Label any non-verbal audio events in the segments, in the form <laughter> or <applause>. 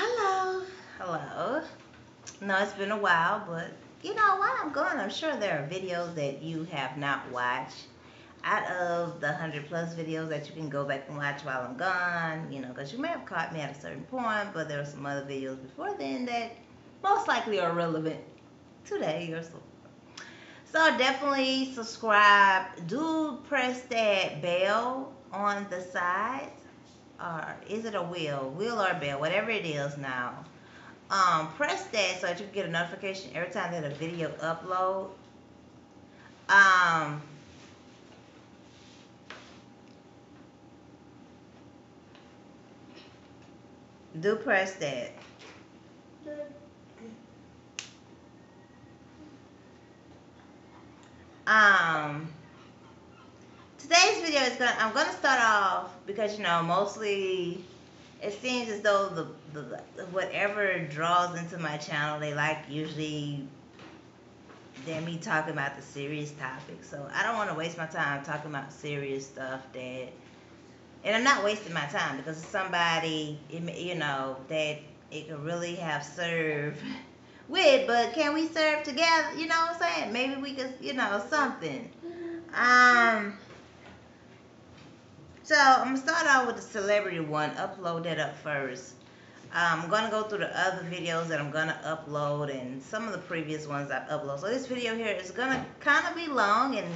Hello. Hello. No, it's been a while, but you know, while I'm gone, I'm sure there are videos that you have not watched. Out of the 100 plus videos that you can go back and watch while I'm gone, you know, because you may have caught me at a certain point, but there are some other videos before then that most likely are relevant today or so. So definitely subscribe. Do press that bell on the side. Or is it a wheel? Wheel or bell, whatever it is now um, press that so that you can get a notification every time that a video upload. Um, do press that. Um, today's video is gonna, I'm gonna start off because you know, mostly it seems as though the, the whatever draws into my channel they like usually than me talking about the serious topics. So I don't want to waste my time talking about serious stuff that, and I'm not wasting my time because it's somebody, you know, that it could really have served <laughs> with, but can we serve together? You know what I'm saying? Maybe we could, you know, something. Um, so I'm gonna start out with the celebrity one. Upload that up first. I'm gonna go through the other videos that I'm gonna upload and some of the previous ones I've uploaded. So this video here is gonna kind of be long and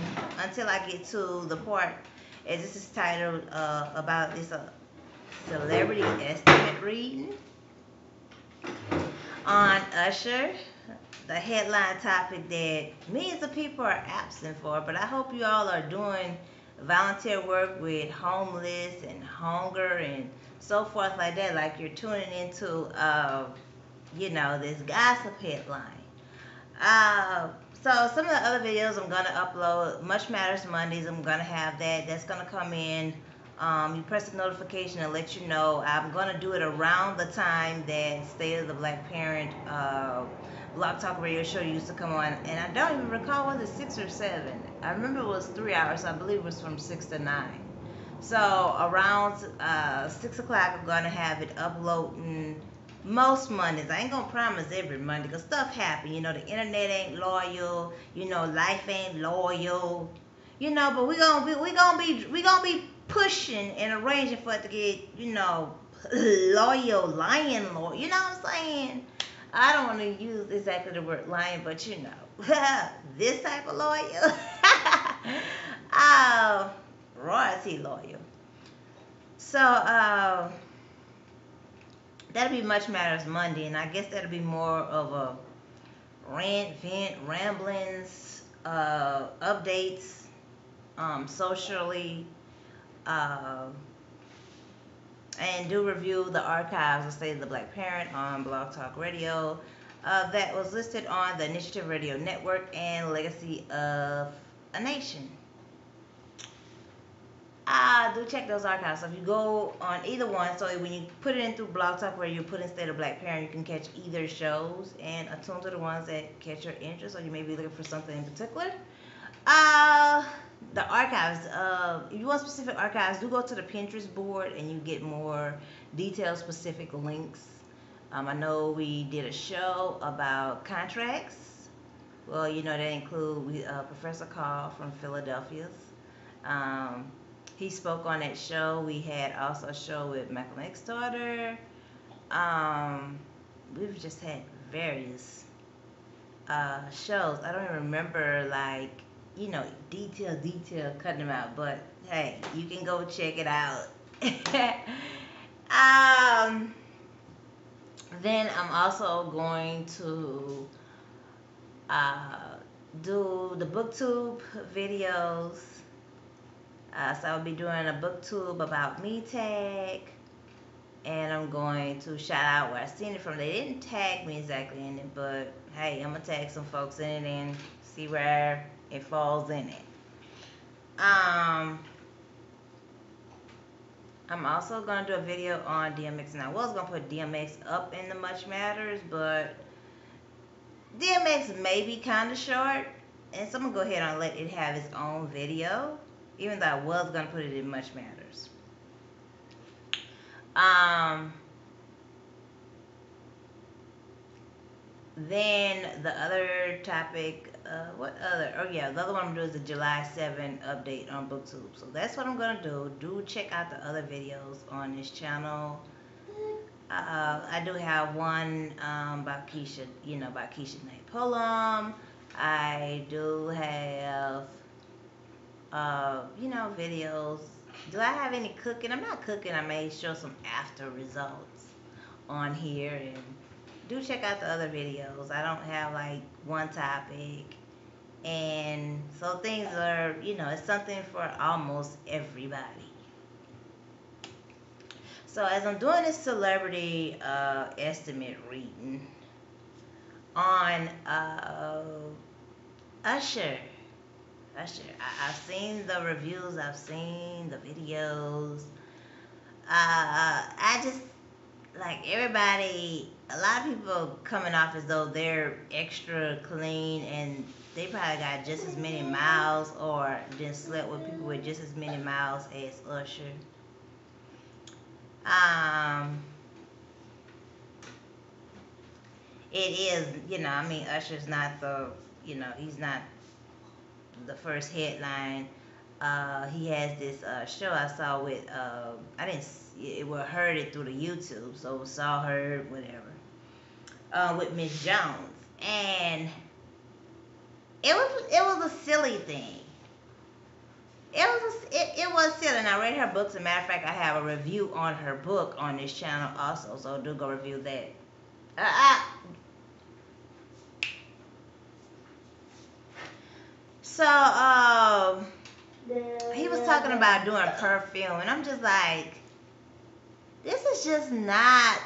until I get to the part, as this is titled uh, about this uh, celebrity estimate reading on Usher. The headline topic that millions of people are absent for, but I hope you all are doing volunteer work with homeless and hunger and so forth like that, like you're tuning into, uh, you know, this gossip headline. Uh, so some of the other videos I'm to upload, Much Matters Mondays, I'm to have that. That's to come in. Um, you press the notification and let you know. I'm to do it around the time that State of the Black Parent uh, Blog Talk Radio show used to come on, and I don't even recall it six or seven. I remember it was three hours. I believe it was from six to nine. So around uh, six o'clock, I'm gonna have it uploading most Mondays. I ain't gonna promise every Monday because stuff happen. You know, the internet ain't loyal. You know, life ain't loyal. You know, but we gonna be we gonna be we gonna be pushing and arranging for it to get you know <laughs> loyal, lying loyal. You know what I'm saying? I don't want to use exactly the word lying, but you know, <laughs> this type of lawyer, uh, <laughs> royalty lawyer. So uh, that'll be much matters Monday, and I guess that'll be more of a rant, vent, ramblings, uh, updates, um, socially. Uh, and do review the archives of State of the Black Parent on Blog Talk Radio. Uh, that was listed on the Initiative Radio Network and Legacy of a Nation. Uh, do check those archives. So if you go on either one, so when you put it in through Blog Talk where you put in State of Black Parent, you can catch either shows and attune to the ones that catch your interest or you may be looking for something in particular. Uh, the archives. Uh, if you want specific archives, do go to the Pinterest board and you get more detailed, specific links. Um, I know we did a show about contracts. Well, you know, they include we, uh, Professor Carl from Philadelphia. Um, he spoke on that show. We had also a show with Michael X daughter. Um, we've just had various uh, shows. I don't even remember like you know, detail, detail, cutting them out. But hey, you can go check it out. <laughs> um, then I'm also going to uh, do the booktube videos. Uh, so I'll be doing a booktube about me tag. And I'm going to shout out where I seen it from. They didn't tag me exactly in it, but hey, I'm going to tag some folks in it and see where it falls in it. Um, I'm also going to do a video on DMX. And I was going to put DMX up in the Much Matters, but DMX may be kind of short. And so I'm going to go ahead and let it have its own video, even though I was going to put it in Much Matters. Um, then the other topic, uh, what other? Oh yeah, the other one I'm gonna do is the July 7 update on BookTube. So that's what I'm gonna do. Do check out the other videos on this channel. Uh, I do have one um, by Keshia, you know, by Keshia Knight Pulliam. I do have, uh, you know, videos. Do I have any cooking? I'm not cooking. I may show some after results on here and do check out the other videos. I don't have like one topic. And so things are, you know, it's something for almost everybody. So as I'm doing this celebrity uh, estimate reading on uh, Usher, Usher, I, have seen the reviews, I've seen the videos. Uh, I just like everybody. A lot of people coming off as though they're extra clean and they probably got just as many miles or just slept with people with just as many miles as Usher. Um, it is, you know, I mean, Usher's not the, you know, he's not the first headline. Uh, he has this uh, show I saw with, uh, I didn't, it was heard it through the YouTube, so saw her, whatever, uh, with Miss Jones, and it was it was a silly thing it was it, it was silly. And I read her books. As a matter of fact, I have a review on her book on this channel also. So do go review that. Uh, uh. So um, he was talking about doing perfume, and I'm just like, this is just not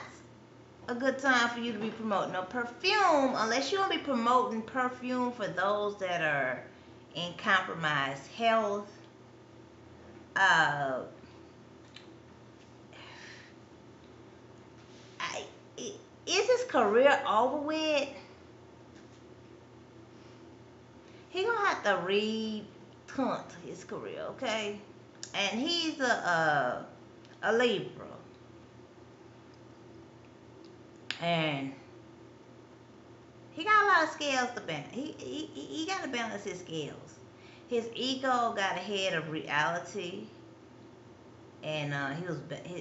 a good time for you to be promoting a perfume unless you want to be promoting perfume for those that are in compromised health uh, is his career over with? He gonna have to retunt his career, okay? And he's a a, a Libra, and he got a lot of scales to balance. He he he got to balance his scales. His ego got ahead of reality. And uh, he was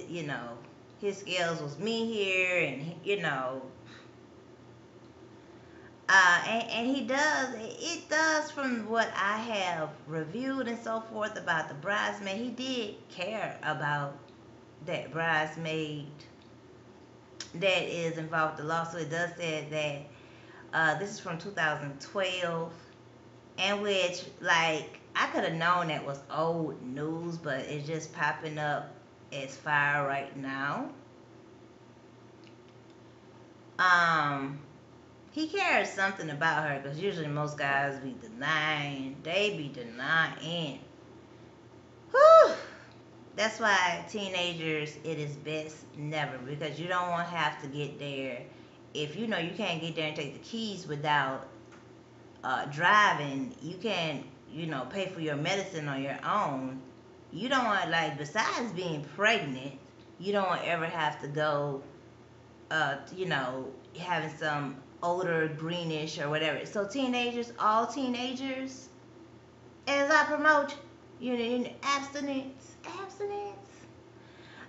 you know his skills was me here and you know. Uh, and, and he does it does from what i have reviewed and so forth about the bridesmaid. He did care about that bridesmaid that is involved with the lawsuit it does say that uh, this is from 2012 and which like I could have known that was old news, but it's just popping up as fire right now. Um, he cares something about her because usually most guys be denying, they be denying. Whew. That's why teenagers, it is best never because you don't want to have to get there. If you know you can't get there and take the keys without uh, driving, you can't you know, pay for your medicine on your own. You don't want, like, besides being pregnant, you don't ever have to go, uh, you know, having some older greenish or whatever. So teenagers, all teenagers, as I promote, you know, abstinence, abstinence.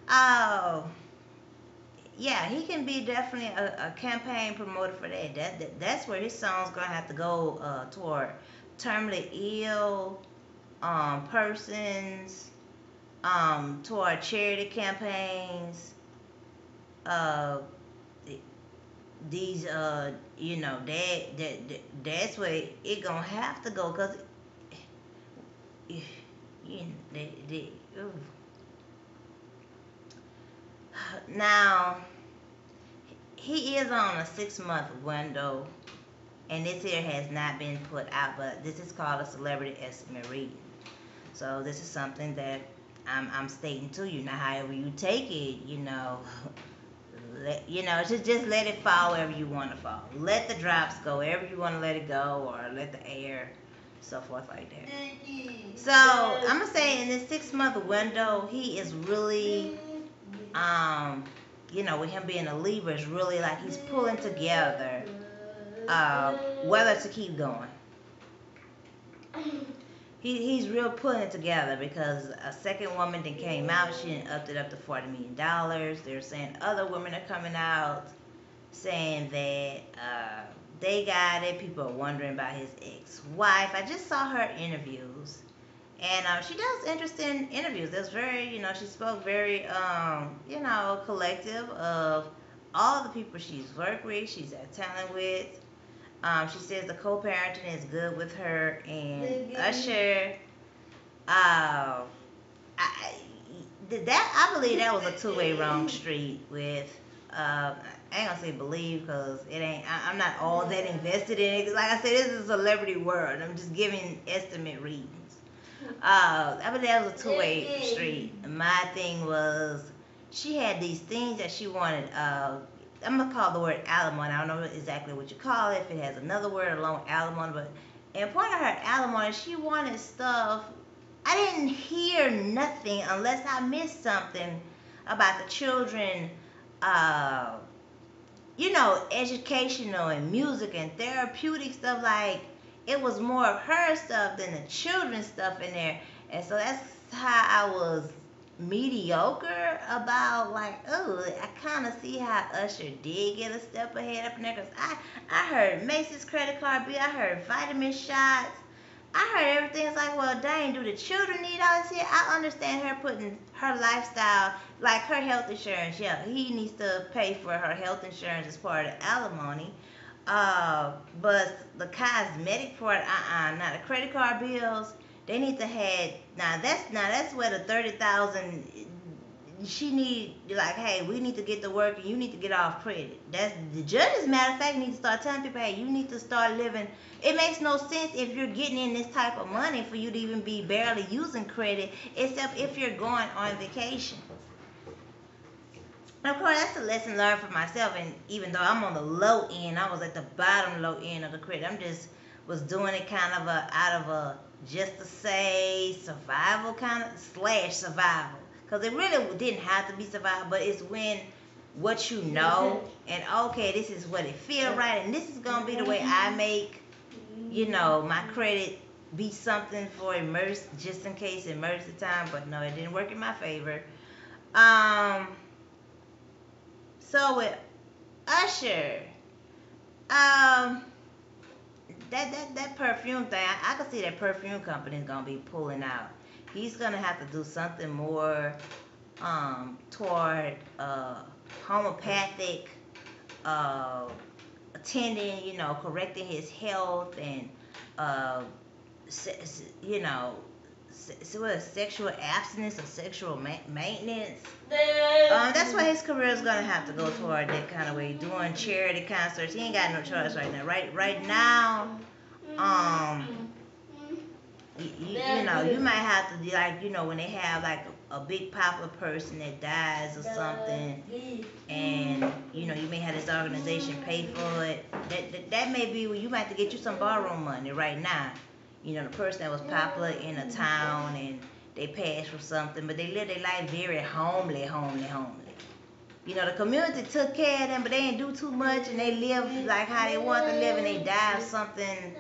Oh yeah, he can be definitely a, a campaign promoter for that. That, that. That's where his song's gonna have to go uh, toward terminally ill um, persons, um, toward charity campaigns. Uh, these uh, you know that that, that that's where it gonna have to go because <sighs> you know, they, they, now, he is on a six month window, and this here has not been put out, but this is called a celebrity estimate reading. So this is something that I'm, I'm stating to you. Now, however you take it, you know, <laughs> let, you know, just just let it fall wherever you want to fall. Let the drops go wherever you want to let it go, or let the air, so forth like that. So I'm gonna say in this six month window, he is really um, you know, with him being a Libra, is really like he's pulling together uh, whether to keep going. He, he's real pulling it together because a second woman that came out, she upped it up to $40 million. They're saying other women are coming out saying that uh, they got it. People are wondering about his ex-wife. I just saw her interviews, and um, she does interesting interviews. That's very, you know, she spoke very, um, you know, collective of all the people she's worked with, she's had talent with. Um, she says the co-parenting is good with her and Usher. Uh, I, that I believe that was a two-way wrong <laughs> street with. Uh, I ain't gonna say believe because it ain't. I, am not all that invested in it. Like I said, this is a celebrity world. I'm just giving estimate readings. Uh, I believe that was a two-way street. My thing was she had these things that she wanted. Uh, I'm gonna call the word alimony. I don't know exactly what you call it. If it has another word along alimony, but in point of her alimony, she wanted stuff. I didn't hear nothing unless I missed something about the children. Uh, you know, educational and music and therapeutic stuff. Like it was more of her stuff than the children's stuff in there. And so that's how I was mediocre about like, oh, I kind of see how Usher did get a step ahead up in there. Cause I, I heard Macy's credit card bill. I heard vitamin shots. I heard everything. It's like, well, dang, do the children need all this here? I understand her putting her lifestyle, like her health insurance. Yeah, he needs to pay for her health insurance as part of alimony. Uh, but the cosmetic part, uh-uh. Now the credit card bills, they need to have. Now that's now that's where the thirty thousand. She need like, hey, we need to get to work and you need to get off credit. That's the judges. Matter of fact, need to start telling people, hey, you need to start living. It makes no sense if you're getting in this type of money for you to even be barely using credit, except if you're going on vacation. And of course, that's a lesson learned for myself. And even though I'm on the low end, I was at the bottom low end of the credit. I'm just was doing it kind of a out of a just to say survival kind of slash survival because it really didn't have to be survival but it's when what you know and okay this is what it feel right and this is gonna be the way i make you know my credit be something for emergency just in case emergency time but no it didn't work in my favor. Um so with usher um that that that perfume thing, I, I can see that perfume company is gonna be pulling out. He's gonna have to do something more um, toward uh, homeopathic uh, attending, you know, correcting his health and uh, you know so what, sexual abstinence or sexual ma- maintenance. Um, that's why his career is gonna have to go toward that kind of way, doing charity concerts. He ain't got no choice right now. Right, right now, um, you, you, you know, you might have to like, you know, when they have like a, a big popular person that dies or something, and you know, you may have this organization pay for it. That that, that may be where you might have to get you some borrow money right now you know, the person that was popular in a town and they passed for something, but they lived their life very homely, homely, homely. You know, the community took care of them, but they didn't do too much and they lived like how they want to live and they died of something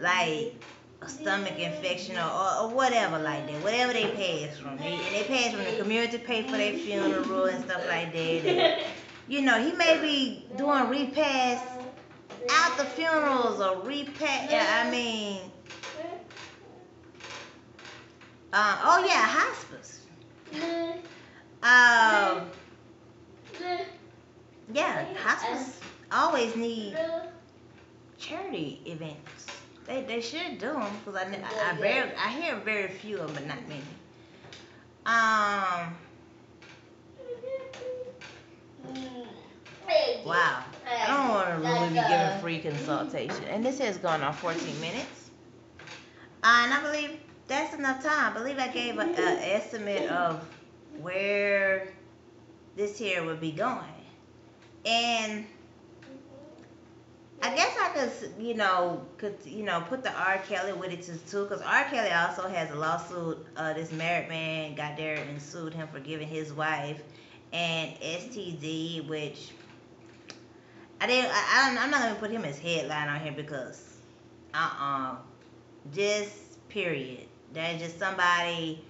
like a stomach infection or, or, or, whatever like that, whatever they pass from. They, and they passed from the community pay for their funeral and stuff like that. And, <laughs> you know, he may be doing repasts after funerals or repast. Yeah, I mean, uh, oh yeah, hospice. Um, yeah, hospice always need charity events. They they should do them because I I, I barely I hear very few of them, but not many. Um. Wow. I don't want to really be giving free consultation. And this has gone on 14 minutes. Uh, and I believe that's enough time. I believe I gave an estimate of where this here would be going. And I guess I could, you know, could you know put the R. Kelly with it too, because R. Kelly also has a lawsuit. Uh, this married man got there and sued him for giving his wife an STD, which I didn't. I, I'm not gonna put him as headline on here because, uh, uh just period. That's just somebody.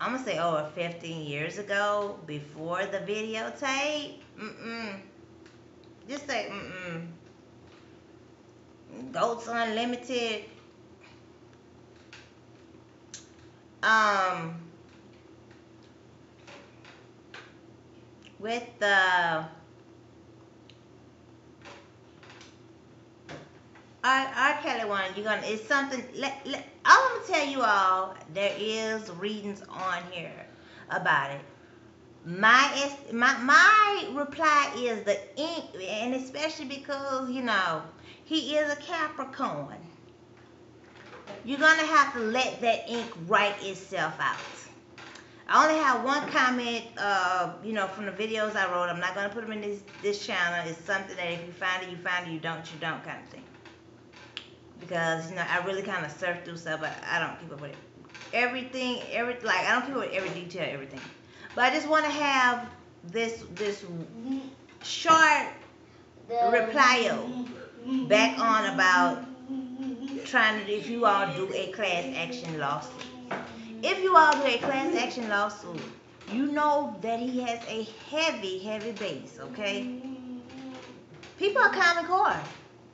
I'm gonna say over 15 years ago, before the videotape. Mm-mm. Just say mm-mm. Goats Unlimited. Um. With the R, R. Kelly one, you're gonna it's something. Let, let, I'm gonna tell you all. There is readings on here about it. My my my reply is the ink, and especially because you know he is a Capricorn. You're gonna have to let that ink write itself out. I only have one comment, uh, you know, from the videos I wrote. I'm not gonna put them in this this channel. It's something that if you find it, you find it. You don't, you don't, kind of thing because you know I really kind of surf through stuff, but I don't keep up with it. Everything, every like I don't keep up with every detail, everything. But I just want to have this this short reply back on about trying to if you all do a class action lawsuit. If you all do a class action lawsuit, you know that he has a heavy, heavy base, okay? People are common core.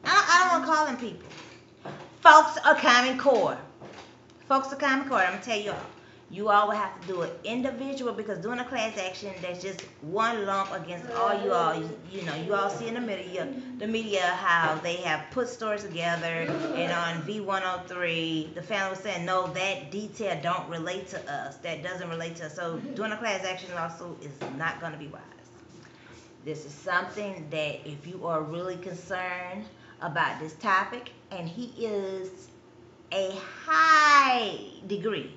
I don't, want to call them people. Folks are Common Core. Folks are Common Core. I'm going to tell you all. You all will have to do it individual because doing a class action, that's just one lump against all you all. You, you know, you all see in the media, the media how they have put stories together, and on V103, the family was saying, no, that detail don't relate to us. That doesn't relate to us. So doing a class action lawsuit is not going to be wise. This is something that if you are really concerned about this topic, and he is a high degree.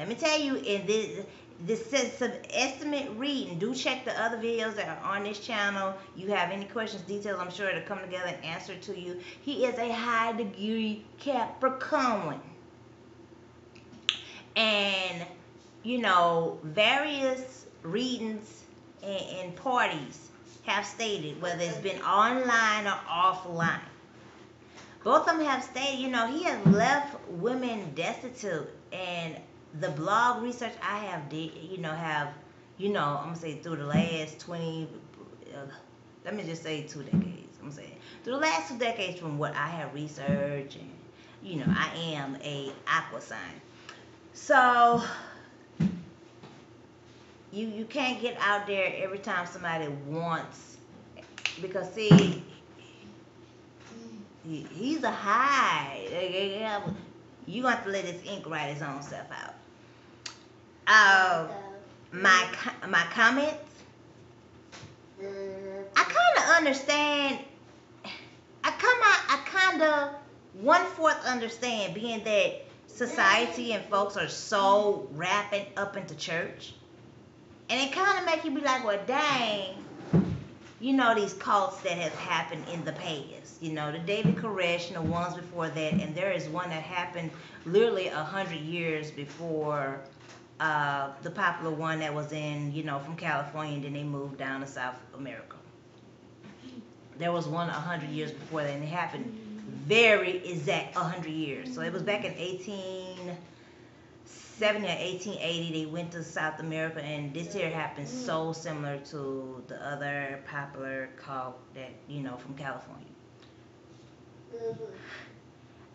Let me tell you, in this this sense of estimate reading, do check the other videos that are on this channel. You have any questions, details, I'm sure it'll come together and answer to you. He is a high degree Capricorn. And, you know, various readings and, and parties have stated, whether it's been online or offline, both of them have stated, you know, he has left women destitute. And the blog research I have did, you know, have, you know, I'm gonna say through the last 20, uh, let me just say two decades. I'm saying through the last two decades from what I have researched, and you know, I am a aqua sign. So you you can't get out there every time somebody wants because see he, he's a high. You have to let his ink write his own stuff out. Uh, my my comments. I kind of understand. I come out. I kind of one fourth understand being that society and folks are so wrapping up into church, and it kind of make you be like, well, dang you know, these cults that have happened in the past. You know, the David Koresh and the ones before that, and there is one that happened literally a hundred years before uh, the popular one that was in, you know, from California, and then they moved down to South America. There was one a hundred years before that, and it happened very exact a hundred years. So it was back in 1870 or 1880 they went to South America and this here happened so similar to the other popular cult that you know from California.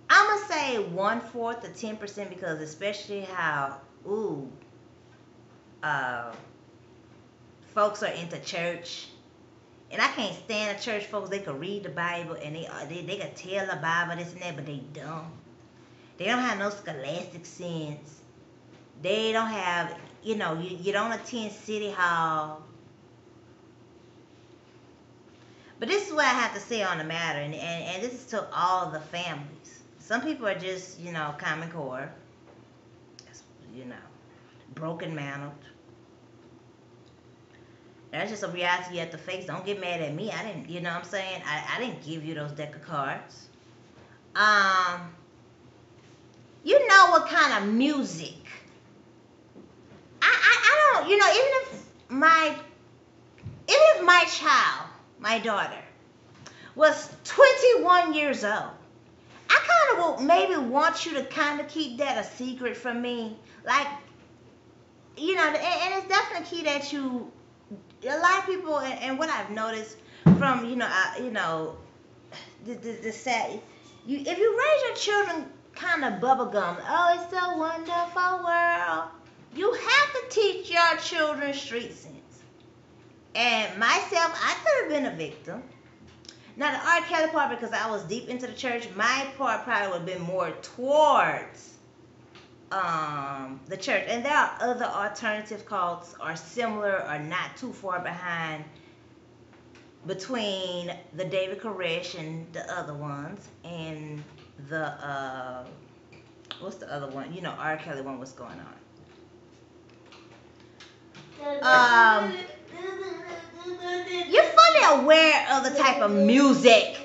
I'm gonna say one fourth to ten percent because especially how ooh uh, folks are into church. And I can't stand the church folks. They could read the Bible and they uh, they, they could tell the Bible this and that, but they don't. They don't have no scholastic sense they don't have, you know, you, you don't attend City Hall. But this is what I have to say on the matter, and, and, and this is to all the families. Some people are just, you know, common core, you know, broken mantled. That's just a reality you have to face. Don't get mad at me. I didn't, you know what I'm saying? I, I didn't give you those deck of cards. Um, you know what kind of music I I don't, you know, even if my, even if my child, my daughter, was 21 years old. I kind of maybe want you to kind of keep that a secret from me. Like, you know, and, and it's definitely key that you, a lot of people, and, and what I've noticed from, you know, I, you know, the, the, the set, you, if you raise your children kind of bubblegum, oh, it's a wonderful world, you have to teach your children street sense. And myself, I could have been a victim. Now the R. Kelly part, because I was deep into the church, my part probably would have been more towards um, the church. And there are other alternative cults are similar or not too far behind between the David Koresh and the other ones and the uh, what's the other one? You know, R. Kelly one. What's going on? Um, you're fully aware of the type of music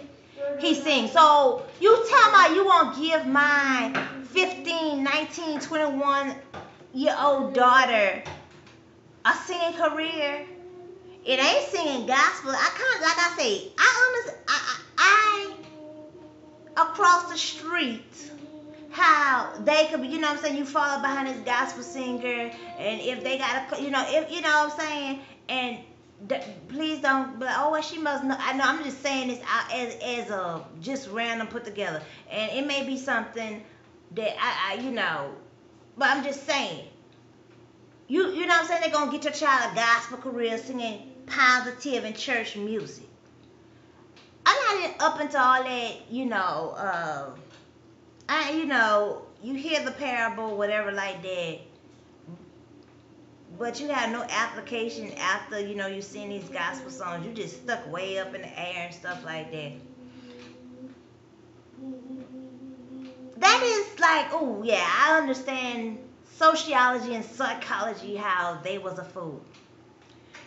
he sings. So you tell me you won't give my 15, 19, 21 year old daughter a singing career. It ain't singing gospel. I can't, like I say, I understand. I, I, I across the street how they could be, you know I'm saying, you follow behind this gospel singer, and if they got a, you know, if, you know what I'm saying, and please don't but oh well she must know i know i'm just saying this as as a just random put together. And it may be something that i, I you know but i'm just saying. You you know what i'm saying? They're gonna get your child a gospel career singing positive and church music. I'm not up into all that you know uh i you know you hear the parable whatever like that but you have no application after you know you sing these gospel songs. You just stuck way up in the air and stuff like that. That is like, oh yeah, I understand sociology and psychology how they was a fool.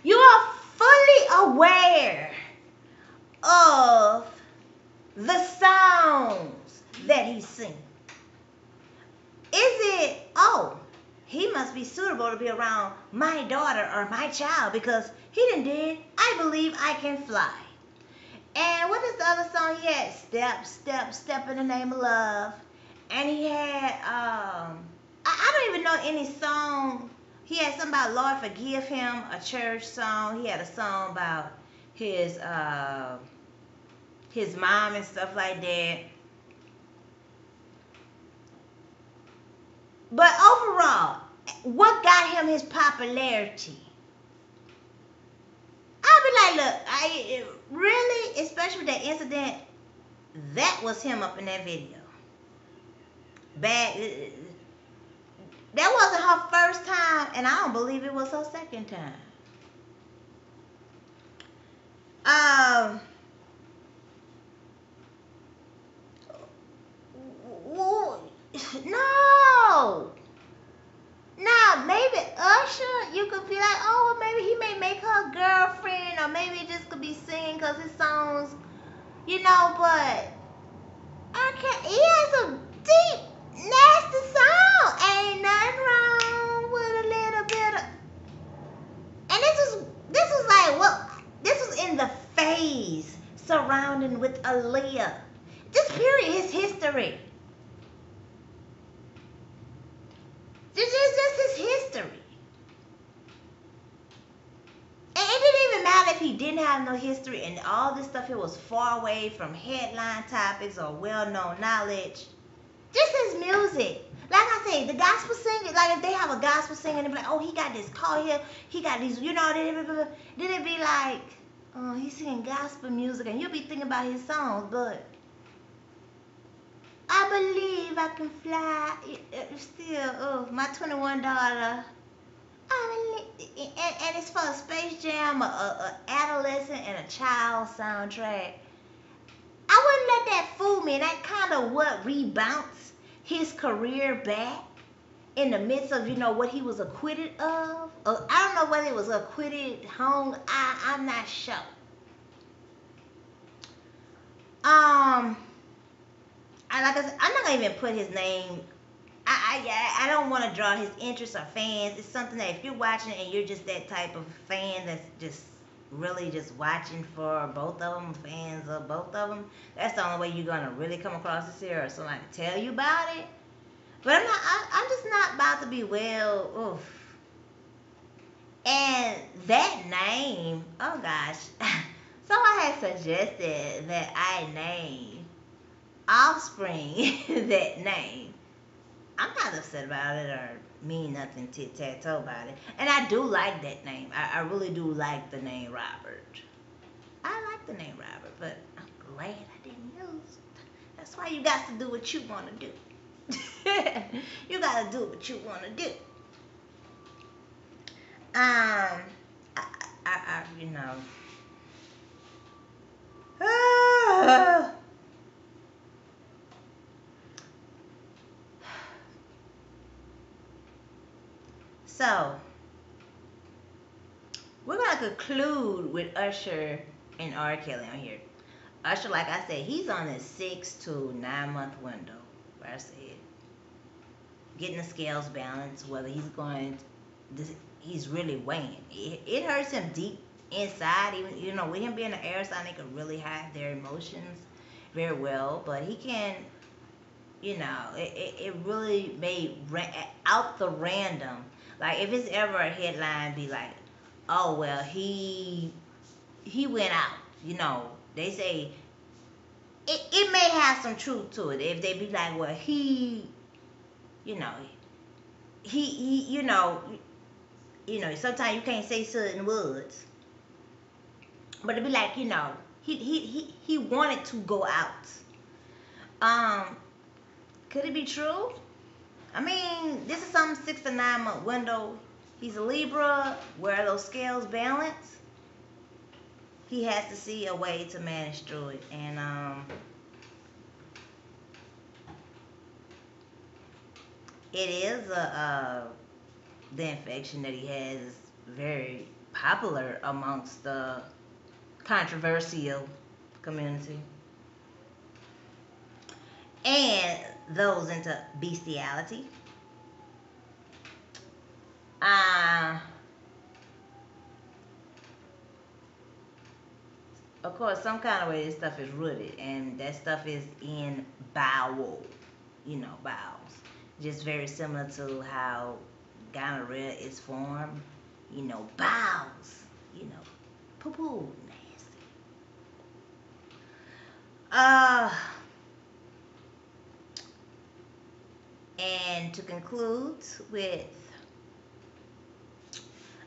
You are fully aware of the songs that he sings. Is it, oh, he must be suitable to be around my daughter or my child because he didn't did I believe I can fly. And what is the other song he had? Step, step, step in the name of love. And he had um I, I don't even know any song. He had something about Lord forgive him, a church song. He had a song about his uh his mom and stuff like that. But overall, what got him his popularity? I'll be like, look, I really, especially with that incident, that was him up in that video. Bad. That wasn't her first time, and I don't believe it was her second time. Um. No. Now, maybe Usher, you could be like, oh, maybe he may make her girlfriend, or maybe he just could be singing because his songs, you know, but I can't, he has a deep, nasty song. Ain't nothing wrong with a little bit of, and this is, this was like, well, this was in the phase surrounding with Aaliyah. This period is history. This is just his history. And it didn't even matter if he didn't have no history and all this stuff, it was far away from headline topics or well known knowledge. This is music. Like I say, the gospel singing, like if they have a gospel singing, they be like, oh, he got this call here, he got these, you know, then it be like, oh, he's singing gospel music, and you'll be thinking about his songs, but I believe I can fly. Still, oh, my 21 dollar. I believe, and, and it's for a Space Jam, a, a, adolescent, and a child soundtrack. I wouldn't let that fool me. That kind of what rebounds his career back in the midst of you know what he was acquitted of. Uh, I don't know whether it was acquitted, hung. I I'm not sure. Um. I like I said, I'm not gonna even put his name. I I, I don't want to draw his interest or fans. It's something that if you're watching and you're just that type of fan that's just really just watching for both of them, fans of both of them, that's the only way you're gonna really come across this here or somebody tell you about it. But I'm not. I, I'm just not about to be well. Oof. And that name, oh gosh. <laughs> so I had suggested that I name offspring <laughs> that name. I'm not upset about it or mean nothing tit tat toe about it. And I do like that name. I, I really do like the name Robert. I like the name Robert, but I'm glad I didn't use it. That's why you got to do what you want to do. <laughs> you got to do what you want to do. Um, I, I, I you know. <sighs> So, we're to conclude with Usher and R. Kelly on here. Usher, like I said, he's on a six to nine month window. Where I said, getting the scales balanced, whether he's going, to, he's really weighing. It, it hurts him deep inside. Even you know, with him being an air sign, they can really hide their emotions very well. But he can, you know, it, it, it really made out the random like if it's ever a headline, be like, oh well, he he went out. You know, they say it, it may have some truth to it. If they be like, well, he, you know, he he, you know, you know, sometimes you can't say certain words. But it'd be like, you know, he he he he wanted to go out. Um, could it be true? I mean, this is some six to nine month window. He's a Libra, where those scales balance. He has to see a way to manage through it. And um, it is a, uh, the infection that he has is very popular amongst the controversial community. And those into bestiality. Uh, of course, some kind of way this stuff is rooted, and that stuff is in bowel, you know, bowels. Just very similar to how gonorrhea is formed, you know, bowels, you know, poo poo, nasty. Uh, And to conclude with,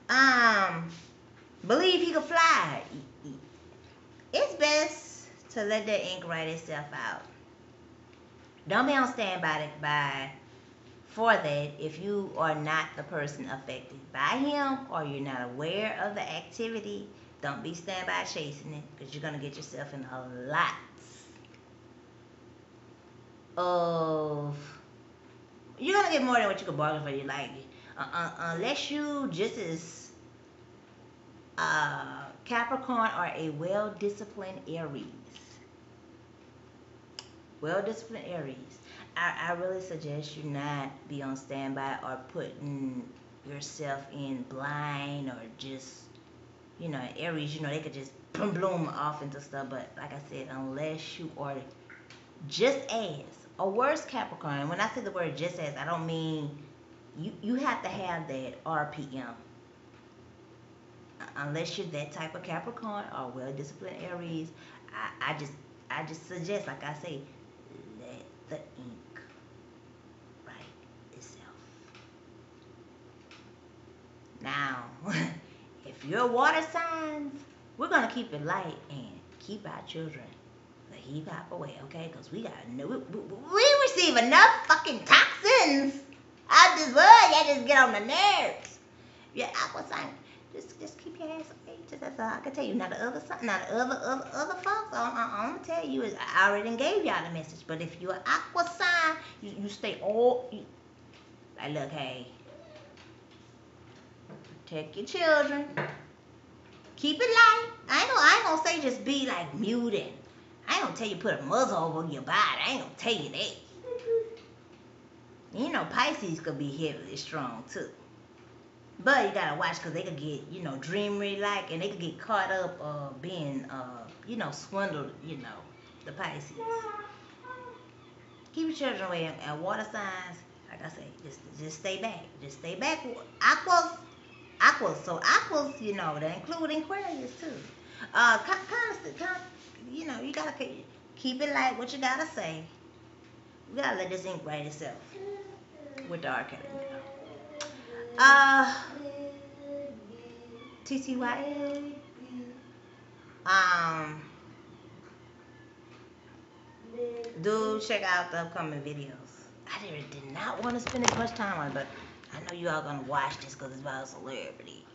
um, believe he could fly. It's best to let that ink write itself out. Don't be on standby by for that if you are not the person affected by him or you're not aware of the activity. Don't be standby chasing it because you're gonna get yourself in a lot of you're gonna get more than what you can bargain for. You like, uh, uh, unless you just as uh, Capricorn or a well-disciplined Aries. Well-disciplined Aries. I, I really suggest you not be on standby or putting yourself in blind or just, you know, Aries, you know, they could just bloom, off into stuff. But like I said, unless you are just as a worse Capricorn, when I say the word just as, I don't mean you, you have to have that RPM. Uh, unless you're that type of Capricorn or well-disciplined Aries, I, I just I just suggest, like I say, let the ink write itself. Now, <laughs> if you're water signs, we're gonna keep it light and keep our children hip hop away, okay? Because we got no, we, we, receive enough fucking toxins out this world that just get on the nerves. Yeah, aqua sign, just just keep your ass away. Just that's uh, all I can tell you. Now the other now the other other other folks, I, I, I'm gonna tell you is I already gave y'all the message. But if you're aqua sign, you, you stay all. You, like look, hey, protect your children. Keep it light. I ain't gonna, I ain't gonna say just be like muted I gonna tell you put a muzzle over your body. I ain't gonna tell you that. You know, Pisces could be heavily strong too. But you gotta watch because they could get, you know, dreamery like, and they could get caught up uh, being, uh, you know, swindled, you know, the Pisces. Keep your children away and water signs. Like I say, just just stay back. Just stay back. Aquas, aquas. So aquas, you know, they include Aquarius too. Uh, constant, con, you know, you gotta keep it light. What you gotta say. We gotta let this ink write itself with the arcade. Uh, TTY. Um, do check out the upcoming videos. I did, did not want to spend as much time on it, but I know you all gonna watch this because it's about a celebrity.